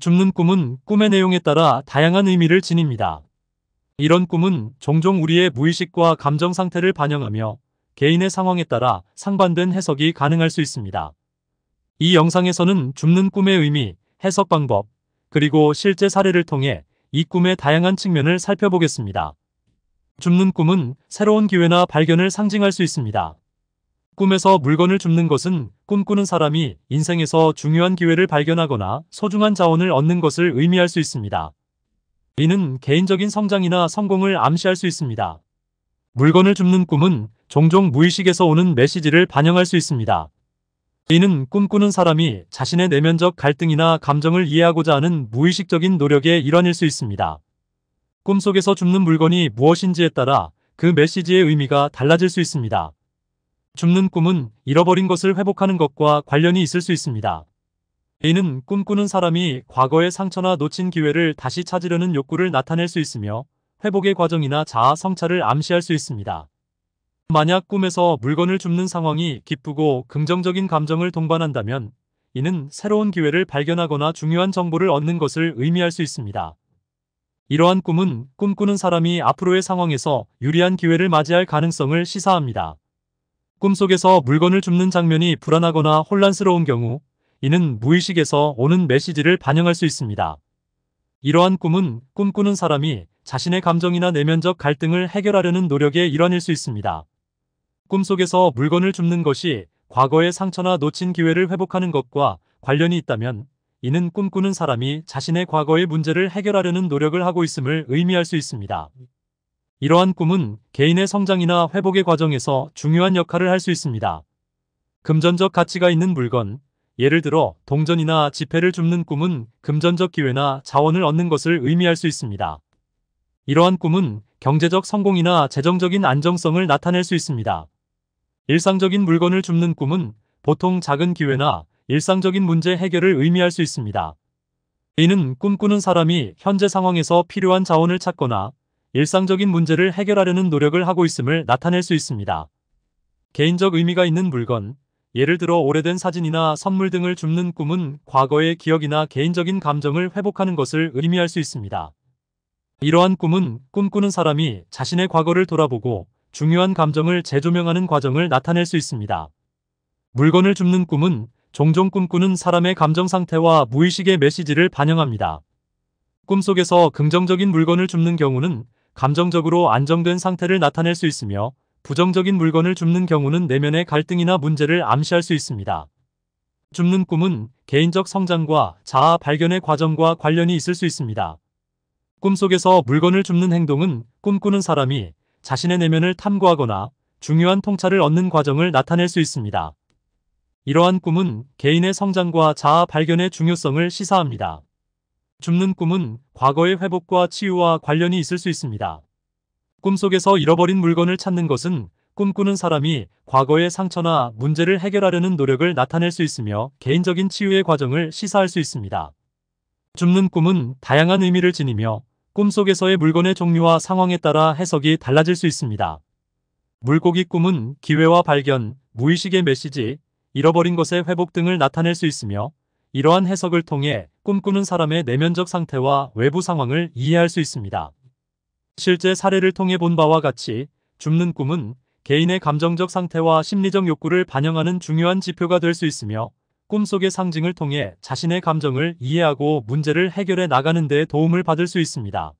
줍는 꿈은 꿈의 내용에 따라 다양한 의미를 지닙니다. 이런 꿈은 종종 우리의 무의식과 감정 상태를 반영하며 개인의 상황에 따라 상반된 해석이 가능할 수 있습니다. 이 영상에서는 줍는 꿈의 의미, 해석 방법, 그리고 실제 사례를 통해 이 꿈의 다양한 측면을 살펴보겠습니다. 줍는 꿈은 새로운 기회나 발견을 상징할 수 있습니다. 꿈에서 물건을 줍는 것은 꿈꾸는 사람이 인생에서 중요한 기회를 발견하거나 소중한 자원을 얻는 것을 의미할 수 있습니다. 이는 개인적인 성장이나 성공을 암시할 수 있습니다. 물건을 줍는 꿈은 종종 무의식에서 오는 메시지를 반영할 수 있습니다. 이는 꿈꾸는 사람이 자신의 내면적 갈등이나 감정을 이해하고자 하는 무의식적인 노력의 일환일 수 있습니다. 꿈속에서 줍는 물건이 무엇인지에 따라 그 메시지의 의미가 달라질 수 있습니다. 줍는 꿈은 잃어버린 것을 회복하는 것과 관련이 있을 수 있습니다. 이는 꿈꾸는 사람이 과거의 상처나 놓친 기회를 다시 찾으려는 욕구를 나타낼 수 있으며 회복의 과정이나 자아 성찰을 암시할 수 있습니다. 만약 꿈에서 물건을 줍는 상황이 기쁘고 긍정적인 감정을 동반한다면 이는 새로운 기회를 발견하거나 중요한 정보를 얻는 것을 의미할 수 있습니다. 이러한 꿈은 꿈꾸는 사람이 앞으로의 상황에서 유리한 기회를 맞이할 가능성을 시사합니다. 꿈속에서 물건을 줍는 장면이 불안하거나 혼란스러운 경우 이는 무의식에서 오는 메시지를 반영할 수 있습니다. 이러한 꿈은 꿈꾸는 사람이 자신의 감정이나 내면적 갈등을 해결하려는 노력의 일환일 수 있습니다. 꿈속에서 물건을 줍는 것이 과거의 상처나 놓친 기회를 회복하는 것과 관련이 있다면 이는 꿈꾸는 사람이 자신의 과거의 문제를 해결하려는 노력을 하고 있음을 의미할 수 있습니다. 이러한 꿈은 개인의 성장이나 회복의 과정에서 중요한 역할을 할 수 있습니다. 금전적 가치가 있는 물건, 예를 들어 동전이나 지폐를 줍는 꿈은 금전적 기회나 자원을 얻는 것을 의미할 수 있습니다. 이러한 꿈은 경제적 성공이나 재정적인 안정성을 나타낼 수 있습니다. 일상적인 물건을 줍는 꿈은 보통 작은 기회나 일상적인 문제 해결을 의미할 수 있습니다. 이는 꿈꾸는 사람이 현재 상황에서 필요한 자원을 찾거나 일상적인 문제를 해결하려는 노력을 하고 있음을 나타낼 수 있습니다. 개인적 의미가 있는 물건, 예를 들어 오래된 사진이나 선물 등을 줍는 꿈은 과거의 기억이나 개인적인 감정을 회복하는 것을 의미할 수 있습니다. 이러한 꿈은 꿈꾸는 사람이 자신의 과거를 돌아보고 중요한 감정을 재조명하는 과정을 나타낼 수 있습니다. 물건을 줍는 꿈은 종종 꿈꾸는 사람의 감정 상태와 무의식의 메시지를 반영합니다. 꿈속에서 긍정적인 물건을 줍는 경우는 감정적으로 안정된 상태를 나타낼 수 있으며 부정적인 물건을 줍는 경우는 내면의 갈등이나 문제를 암시할 수 있습니다. 줍는 꿈은 개인적 성장과 자아 발견의 과정과 관련이 있을 수 있습니다. 꿈속에서 물건을 줍는 행동은 꿈꾸는 사람이 자신의 내면을 탐구하거나 중요한 통찰을 얻는 과정을 나타낼 수 있습니다. 이러한 꿈은 개인의 성장과 자아 발견의 중요성을 시사합니다. 줍는 꿈은 과거의 회복과 치유와 관련이 있을 수 있습니다. 꿈속에서 잃어버린 물건을 찾는 것은 꿈꾸는 사람이 과거의 상처나 문제를 해결하려는 노력을 나타낼 수 있으며 개인적인 치유의 과정을 시사할 수 있습니다. 줍는 꿈은 다양한 의미를 지니며 꿈속에서의 물건의 종류와 상황에 따라 해석이 달라질 수 있습니다. 물고기 꿈은 기회와 발견, 무의식의 메시지, 잃어버린 것의 회복 등을 나타낼 수 있으며 이러한 해석을 통해 꿈꾸는 사람의 내면적 상태와 외부 상황을 이해할 수 있습니다. 실제 사례를 통해 본 바와 같이 줍는 꿈은 개인의 감정적 상태와 심리적 욕구를 반영하는 중요한 지표가 될 수 있으며 꿈속의 상징을 통해 자신의 감정을 이해하고 문제를 해결해 나가는 데 도움을 받을 수 있습니다.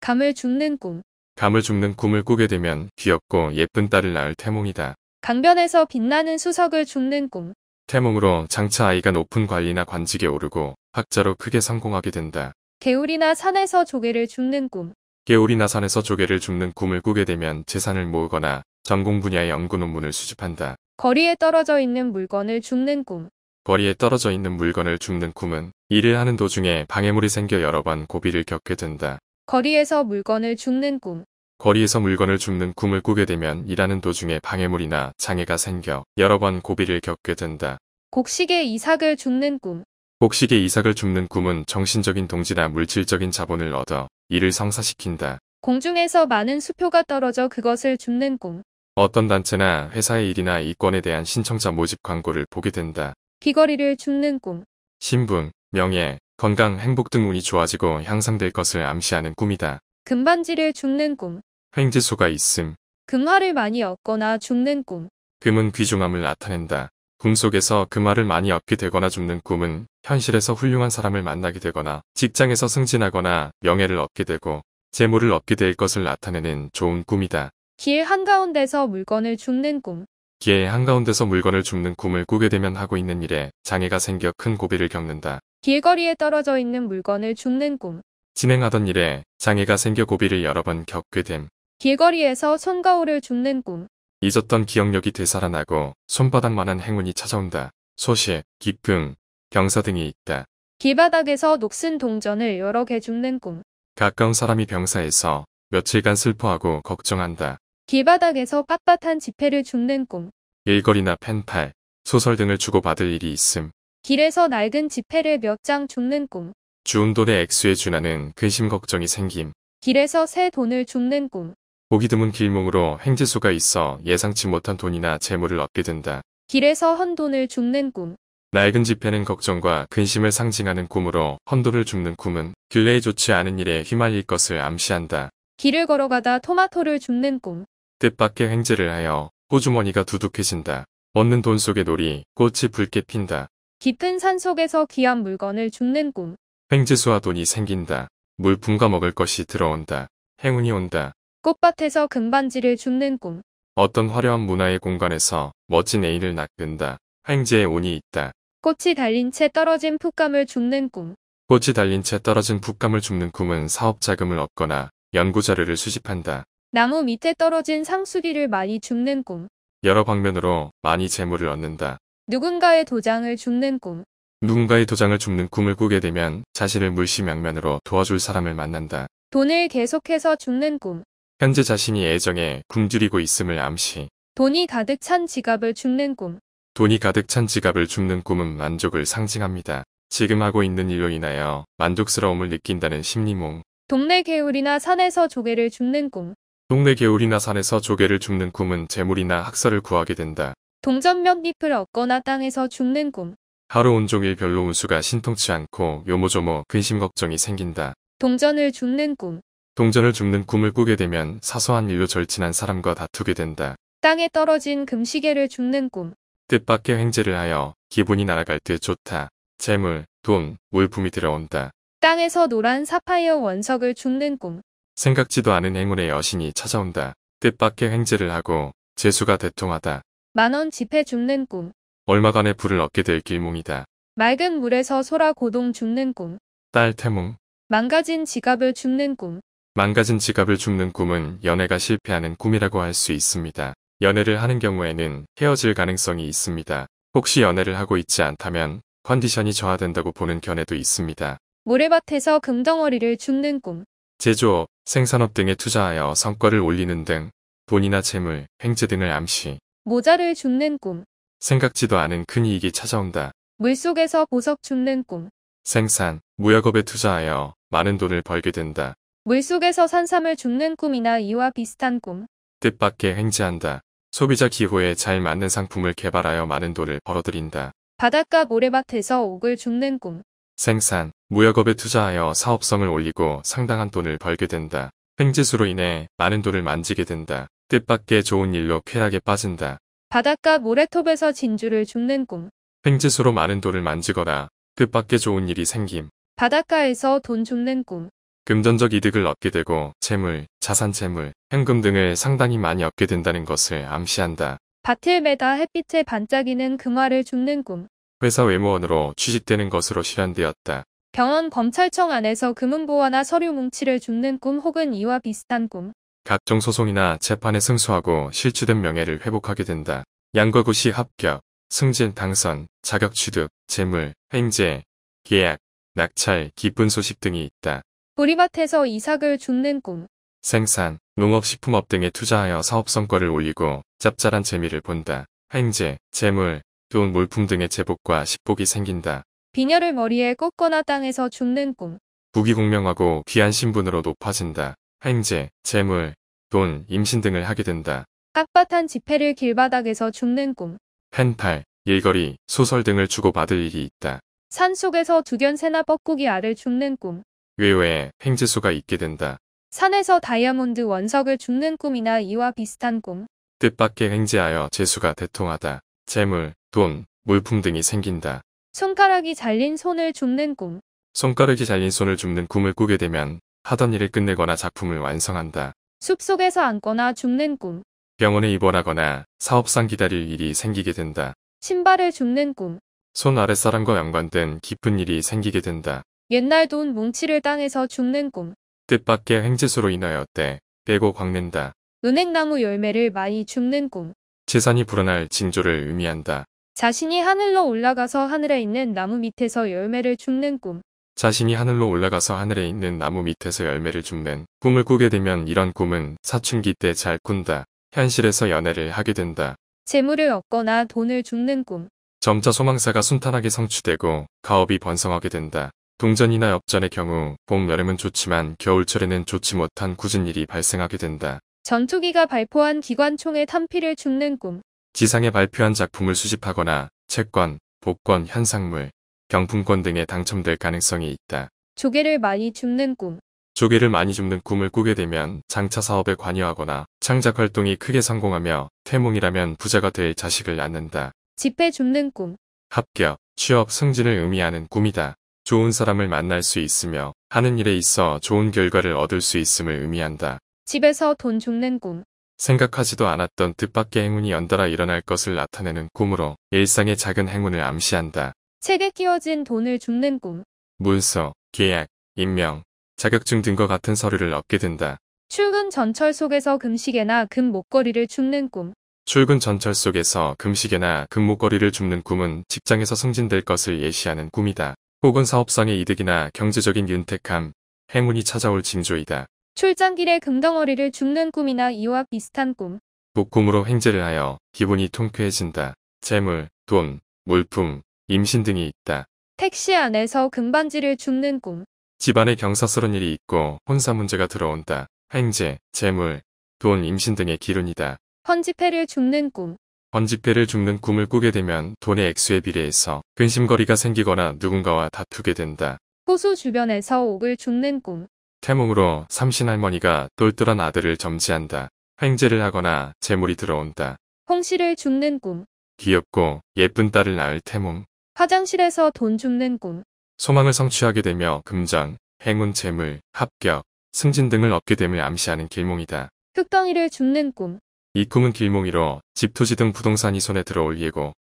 감을 죽는 꿈. 감을 죽는 꿈을 꾸게 되면 귀엽고 예쁜 딸을 낳을 태몽이다. 강변에서 빛나는 수석을 죽는 꿈. 태몽으로 장차 아이가 높은 관리나 관직에 오르고 학자로 크게 성공하게 된다. 개울이나 산에서 조개를 죽는 꿈. 개울이나 산에서 조개를 줍는 꿈을 꾸게 되면 재산을 모으거나 전공 분야의 연구 논문을 수집한다. 거리에 떨어져 있는 물건을 죽는 꿈. 거리에 떨어져 있는 물건을 줍는 꿈은 일을 하는 도중에 방해물이 생겨 여러 번 고비를 겪게 된다. 거리에서 물건을 죽는 꿈. 거리에서 물건을 줍는 꿈을 꾸게 되면 일하는 도중에 방해물이나 장애가 생겨 여러 번 고비를 겪게 된다. 곡식의 이삭을 죽는 꿈. 곡식의 이삭을 줍는 꿈은 정신적인 동지나 물질적인 자본을 얻어 이를 성사시킨다. 공중에서 많은 수표가 떨어져 그것을 줍는 꿈. 어떤 단체나 회사의 일이나 이권에 대한 신청자 모집 광고를 보게 된다. 귀걸이를 죽는 꿈. 신분, 명예, 건강, 행복 등 운이 좋아지고 향상될 것을 암시하는 꿈이다. 금반지를 줍는 꿈. 횡재수가 있음. 금화를 많이 얻거나 줍는 꿈. 금은 귀중함을 나타낸다. 꿈속에서 금화를 많이 얻게 되거나 줍는 꿈은 현실에서 훌륭한 사람을 만나게 되거나 직장에서 승진하거나 명예를 얻게 되고 재물을 얻게 될 것을 나타내는 좋은 꿈이다. 길 한가운데서 물건을 줍는 꿈. 기의 한가운데서 물건을 줍는 꿈을 꾸게 되면 하고 있는 일에 장애가 생겨 큰 고비를 겪는다. 길거리에 떨어져 있는 물건을 줍는 꿈. 진행하던 일에 장애가 생겨 고비를 여러 번 겪게 됨. 길거리에서 손거울을 줍는 꿈. 잊었던 기억력이 되살아나고 손바닥만한 행운이 찾아온다. 소식, 기쁨, 병사 등이 있다. 길바닥에서 녹슨 동전을 여러 개 줍는 꿈. 가까운 사람이 병사에서 며칠간 슬퍼하고 걱정한다. 길바닥에서 빳빳한 지폐를 줍는 꿈. 일거리나 펜팔, 소설 등을 주고받을 일이 있음. 길에서 낡은 지폐를 몇 장 줍는 꿈. 주운 돈의 액수에 준하는 근심 걱정이 생김. 길에서 새 돈을 줍는 꿈. 보기 드문 길몽으로 횡재수가 있어 예상치 못한 돈이나 재물을 얻게 된다. 길에서 헌돈을 줍는 꿈. 낡은 지폐는 걱정과 근심을 상징하는 꿈으로 헌돈을 줍는 꿈은 근래에 좋지 않은 일에 휘말릴 것을 암시한다. 길을 걸어가다 토마토를 줍는 꿈. 뜻밖의 횡재를 하여 호주머니가 두둑해진다. 얻는 돈 속에 놀이, 꽃이 붉게 핀다. 깊은 산 속에서 귀한 물건을 줍는 꿈. 횡재수와 돈이 생긴다. 물품과 먹을 것이 들어온다. 행운이 온다. 꽃밭에서 금반지를 줍는 꿈. 어떤 화려한 문화의 공간에서 멋진 애인을 낚는다. 횡재의 운이 있다. 꽃이 달린 채 떨어진 풋감을 줍는 꿈. 꽃이 달린 채 떨어진 풋감을 줍는 꿈은 사업 자금을 얻거나 연구 자료를 수집한다. 나무 밑에 떨어진 상수리를 많이 줍는 꿈. 여러 방면으로 많이 재물을 얻는다. 누군가의 도장을 줍는 꿈. 누군가의 도장을 줍는 꿈을 꾸게 되면 자신을 물심양면으로 도와줄 사람을 만난다. 돈을 계속해서 줍는 꿈. 현재 자신이 애정에 굶주리고 있음을 암시. 돈이 가득 찬 지갑을 줍는 꿈. 돈이 가득 찬 지갑을 줍는 꿈은 만족을 상징합니다. 지금 하고 있는 일로 인하여 만족스러움을 느낀다는 심리몽. 동네 개울이나 산에서 조개를 줍는 꿈. 동네 개울이나 산에서 조개를 줍는 꿈은 재물이나 학설을 구하게 된다. 동전 몇 잎을 얻거나 땅에서 줍는 꿈. 하루 온종일 별로 운수가 신통치 않고 요모조모 근심 걱정이 생긴다. 동전을 줍는 꿈. 동전을 줍는 꿈을 꾸게 되면 사소한 일로 절친한 사람과 다투게 된다. 땅에 떨어진 금시계를 줍는 꿈. 뜻밖의 횡재를 하여 기분이 날아갈 때 좋다. 재물, 돈, 물품이 들어온다. 땅에서 노란 사파이어 원석을 줍는 꿈. 생각지도 않은 행운의 여신이 찾아온다. 뜻밖의 횡재를 하고 재수가 대통하다. 만원 지폐 줍는 꿈. 얼마간의 부를 얻게 될 길몽이다. 맑은 물에서 소라 고동 줍는 꿈. 딸 태몽. 망가진 지갑을 줍는 꿈. 망가진 지갑을 줍는 꿈은 연애가 실패하는 꿈이라고 할 수 있습니다. 연애를 하는 경우에는 헤어질 가능성이 있습니다. 혹시 연애를 하고 있지 않다면 컨디션이 저하된다고 보는 견해도 있습니다. 모래밭에서 금덩어리를 줍는 꿈. 제조업, 생산업 등에 투자하여 성과를 올리는 등 돈이나 재물, 횡재 등을 암시. 모자를 줍는 꿈. 생각지도 않은 큰 이익이 찾아온다. 물속에서 보석 줍는 꿈. 생산, 무역업에 투자하여 많은 돈을 벌게 된다. 물속에서 산삼을 줍는 꿈이나 이와 비슷한 꿈. 뜻밖의 횡재한다. 소비자 기호에 잘 맞는 상품을 개발하여 많은 돈을 벌어들인다. 바닷가 모래밭에서 옥을 줍는 꿈. 생산, 무역업에 투자하여 사업성을 올리고 상당한 돈을 벌게 된다. 횡재수로 인해 많은 돈을 만지게 된다. 뜻밖의 좋은 일로 쾌락에 빠진다. 바닷가 모래톱에서 진주를 줍는 꿈. 횡재수로 많은 돈을 만지거나 뜻밖의 좋은 일이 생김. 바닷가에서 돈 줍는 꿈. 금전적 이득을 얻게 되고 재물, 자산 재물, 현금 등을 상당히 많이 얻게 된다는 것을 암시한다. 밭을 매다 햇빛에 반짝이는 금화를 줍는 꿈. 회사 외무원으로 취직되는 것으로 실현되었다. 병원 검찰청 안에서 금은보화나 서류 뭉치를 줍는 꿈 혹은 이와 비슷한 꿈. 각종 소송이나 재판에 승소하고 실추된 명예를 회복하게 된다. 양과구시 합격, 승진 당선, 자격 취득, 재물, 횡재, 계약, 낙찰, 기쁜 소식 등이 있다. 보리밭에서 이삭을 줍는 꿈. 생산, 농업식품업 등에 투자하여 사업 성과를 올리고 짭짤한 재미를 본다. 횡재, 재물, 돈, 물품 등의 제복과 식복이 생긴다. 비녀를 머리에 꽂거나 땅에서 줍는 꿈. 부귀공명하고 귀한 신분으로 높아진다. 횡재, 재물, 돈, 임신 등을 하게 된다. 깍밭한 지폐를 길바닥에서 줍는 꿈. 펜팔, 일거리, 소설 등을 주고받을 일이 있다. 산 속에서 두견새나 뻐꾸기 알을 줍는 꿈. 외외에 횡재수가 있게 된다. 산에서 다이아몬드 원석을 줍는 꿈이나 이와 비슷한 꿈. 뜻밖의 횡재하여 재수가 대통하다. 재물, 돈, 물품 등이 생긴다. 손가락이 잘린 손을 줍는 꿈. 손가락이 잘린 손을 줍는 꿈을 꾸게 되면 하던 일을 끝내거나 작품을 완성한다. 숲속에서 앉거나 줍는 꿈. 병원에 입원하거나 사업상 기다릴 일이 생기게 된다. 신발을 줍는 꿈. 손 아랫사람과 연관된 깊은 일이 생기게 된다. 옛날 돈 뭉치를 땅에서 줍는 꿈. 뜻밖의 횡재수로 인하여 때, 빼고 광낸다. 은행나무 열매를 많이 줍는 꿈. 재산이 불어날 징조를 의미한다. 자신이 하늘로 올라가서 하늘에 있는 나무 밑에서 열매를 줍는 꿈. 자신이 하늘로 올라가서 하늘에 있는 나무 밑에서 열매를 줍는 꿈을 꾸게 되면 이런 꿈은 사춘기 때 잘 꾼다. 현실에서 연애를 하게 된다. 재물을 얻거나 돈을 줍는 꿈. 점차 소망사가 순탄하게 성취되고 가업이 번성하게 된다. 동전이나 엽전의 경우 봄, 여름은 좋지만 겨울철에는 좋지 못한 굳은 일이 발생하게 된다. 전투기가 발포한 기관총에 탄피를 줍는 꿈. 지상에 발표한 작품을 수집하거나 채권, 복권, 현상물, 경품권 등에 당첨될 가능성이 있다. 조개를 많이 줍는 꿈. 조개를 많이 줍는 꿈을 꾸게 되면 장차 사업에 관여하거나 창작 활동이 크게 성공하며 태몽이라면 부자가 될 자식을 낳는다. 지폐 줍는 꿈. 합격, 취업, 승진을 의미하는 꿈이다. 좋은 사람을 만날 수 있으며 하는 일에 있어 좋은 결과를 얻을 수 있음을 의미한다. 집에서 돈 줍는 꿈. 생각하지도 않았던 뜻밖의 행운이 연달아 일어날 것을 나타내는 꿈으로 일상의 작은 행운을 암시한다. 책에 끼워진 돈을 줍는 꿈. 문서, 계약, 임명, 자격증 등과 같은 서류를 얻게 된다. 출근 전철 속에서 금시계나 금 목걸이를 줍는 꿈. 출근 전철 속에서 금시계나 금 목걸이를 줍는 꿈은 직장에서 승진될 것을 예시하는 꿈이다. 혹은 사업상의 이득이나 경제적인 윤택함, 행운이 찾아올 징조이다. 출장길에 금덩어리를 줍는 꿈이나 이와 비슷한 꿈. 복꿈으로 횡재를 하여 기분이 통쾌해진다. 재물, 돈, 물품, 임신 등이 있다. 택시 안에서 금반지를 줍는 꿈. 집안에 경사스런 일이 있고 혼사 문제가 들어온다. 횡재, 재물, 돈, 임신 등의 기운이다. 헌지폐를 줍는 꿈. 번지패를 줍는 꿈을 꾸게 되면 돈의 액수에 비례해서 근심거리가 생기거나 누군가와 다투게 된다. 호수 주변에서 옥을 줍는 꿈. 태몽으로 삼신할머니가 똘똘한 아들을 점지한다. 횡재를 하거나 재물이 들어온다. 홍시를 줍는 꿈. 귀엽고 예쁜 딸을 낳을 태몽. 화장실에서 돈 줍는 꿈. 소망을 성취하게 되며 금전, 행운, 재물, 합격, 승진 등을 얻게 됨을 암시하는 길몽이다. 흙덩이를 줍는 꿈. 이 꿈은 길몽이로 집, 토지 등 부동산이 손에 들어올 예고,